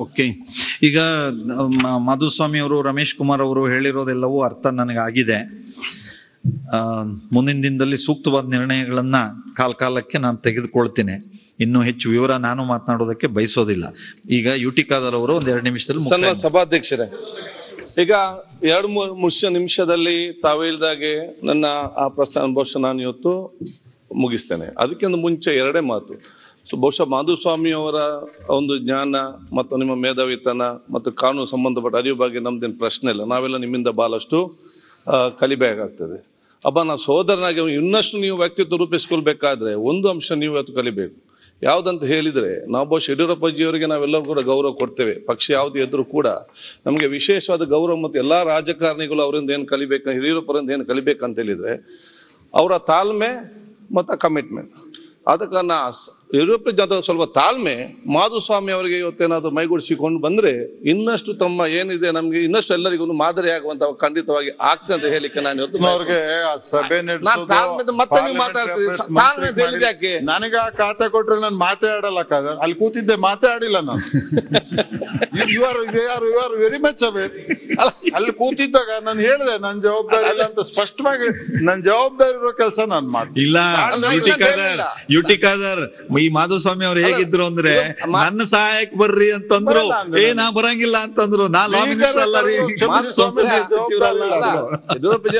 Okay ಈಗ ಮಾಧುಸ್ವಾಮಿ ಅವರು, ರಮೇಶ್ ಕುಮಾರ್ ಅವರು ಹೇಳಿರೋದೆಲ್ಲವೂ ಅರ್ಥ ನನಗಾಗಿದೆ. ಮುಂದಿನ ದಿನದಲ್ಲಿ ಸೂಕ್ತವಾದ ನಿರ್ಣಯಗಳನ್ನು ಕಾಲ ಕಾಲಕ್ಕೆ ನಾನು ತೆಗೆದುಕೊಳ್ತೇನೆ. ಇನ್ನೂ ಹೆಚ್ಚು ವಿವರ ನಾನು ಮಾತನಾಡೋದಕ್ಕೆ ಬಯಸೋದಿಲ್ಲ. ಈಗ ಯು ಟಿ ಖಾದರ್ ಅವರು ಒಂದ್ ಎರಡು ನಿಮಿಷದಲ್ಲಿ ಸಭಾಧ್ಯಕ್ಷರೇ, ಈಗ ಎರಡು ಮೂರು ನಿಮಿಷದಲ್ಲಿ ತಾವು ಹೇಳಿದಾಗೆ ನನ್ನ ಆ ಪ್ರಸ್ತಾವ ಬಹುಶಃ ನಾನು ಇವತ್ತು ಮುಗಿಸ್ತೇನೆ. ಅದಕ್ಕಿಂತ ಮುಂಚೆ ಎರಡೇ ಮಾತು. ಸೊ ಬಹುಶಃ ಮಾಧುಸ್ವಾಮಿಯವರ ಒಂದು ಜ್ಞಾನ ಮತ್ತು ನಿಮ್ಮ ಮೇಧಾವಿತನ ಮತ್ತು ಕಾನೂನು ಸಂಬಂಧಪಟ್ಟ ಅರಿವು ಬಗ್ಗೆ ನಮ್ದೇನು ಪ್ರಶ್ನೆ ಇಲ್ಲ. ನಾವೆಲ್ಲ ನಿಮ್ಮಿಂದ ಭಾಳಷ್ಟು ಕಲಿಬೇಕಾಗ್ತದೆ. ಅಬ್ಬ, ನಾ ಸೋದರನಾಗಿ ಇನ್ನಷ್ಟು ನೀವು ವ್ಯಕ್ತಿತ್ವ ರೂಪಿಸ್ಕೊಳ್ಬೇಕಾದ್ರೆ ಒಂದು ಅಂಶ ನೀವು ಇವತ್ತು ಕಲಿಬೇಕು. ಯಾವುದಂತ ಹೇಳಿದರೆ, ನಾವು ಬಹುಶಃ ಯಡಿಯೂರಪ್ಪಜಿಯವರಿಗೆ ನಾವೆಲ್ಲರೂ ಕೂಡ ಗೌರವ ಕೊಡ್ತೇವೆ. ಪಕ್ಷ ಯಾವುದು ಎದುರು ಕೂಡ ನಮಗೆ ವಿಶೇಷವಾದ ಗೌರವ ಮತ್ತು ಎಲ್ಲ ರಾಜಕಾರಣಿಗಳು ಅವರಿಂದ ಏನು ಕಲಿಬೇಕು, ಯಡಿಯೂರಪ್ಪರಿಂದ ಏನು ಕಲಿಬೇಕಂತ ಹೇಳಿದರೆ, ಅವರ ತಾಳ್ಮೆ ಮತ್ತು ಕಮಿಟ್ಮೆಂಟ್ ಕಾರಣ ಸ- ಯಡಿಯೂರಪ್ಪ ಜೊತೆ ಸ್ವಲ್ಪ ತಾಳ್ಮೆ ಮಾಧುಸ್ವಾಮಿ ಅವರಿಗೆ ಇವತ್ತೇನಾದ್ರು ಮೈಗೂಡಿಸಿಕೊಂಡು ಬಂದ್ರೆ ಇನ್ನಷ್ಟು ತಮ್ಮ ಏನಿದೆ ನಮಗೆ ಇನ್ನಷ್ಟು ಎಲ್ಲರಿಗೂ ಒಂದು ಮಾದರಿ ಆಗುವಂತ ಖಂಡಿತವಾಗಿ ಆಗ್ತದೆ ಅಂತ ಹೇಳಿಕ್ಕೆ ನಾನು ಇವತ್ತು ಅವ್ರಿಗೆ ಸಭೆ ಮತ್ತೆ ನೀವು ಮಾತಾಡ್ತೀರಿ. ಯಾಕೆ? ನನಗೆ ಆ ಖಾತೆ ಕೊಟ್ರೆ ನಾನು ಮಾತಾಡಲ್ಲ ಅಲ್ಲಿ ಕೂತಿದ್ದೆ ಮಾತಾಡಿಲ್ಲ ನಾನು. You are you are very much away ಅಲ್ಲಿ. ಕೂತಿದ್ದಾಗ ನಾನು ಹೇಳಿದೆ ನನ್ನ ಜವಾಬ್ದಾರಿ ಇಲ್ಲ ಅಂತ ಸ್ಪಷ್ಟವಾಗಿ ನನ್ನ ಜವಾಬ್ದಾರಿ ಇರೋ ಕೆಲಸ ನಾನು ಮಾಡ್ತೀನಿ. ಇಲ್ಲ ಅಲ್ಲ, ಯು ಈ ಮಾಧುಸ್ವಾಮಿ ಅವ್ರು ಹೇಗಿದ್ರು ಅಂದ್ರೆ ನನ್ನ ಸಹಾಯಕ್ ಬರ್ರಿ ಅಂತಂದ್ರು. ಏ ನಾ ಬರಂಗಿಲ್ಲ ಅಂತಂದ್ರು. ನಾ ಲಾ ಮಿನಿಸ್ಟರ್ ಅಲ್ಲ ರೀ.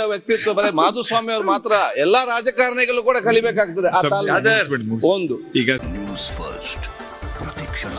ವ್ಯಕ್ತಿತ್ವ ಬರೀ ಮಾಧುಸ್ವಾಮಿ ಅವ್ರು ಮಾತ್ರ. ಎಲ್ಲಾ ರಾಜಕಾರಣಿಗಳು ಕೂಡ ಕಲಿಬೇಕಾಗ್ತದೆ. ಒಂದು. ಈಗ ನ್ಯೂಸ್ ಫಸ್ಟ್ ಪ್ರತಿಕ್ಷಣ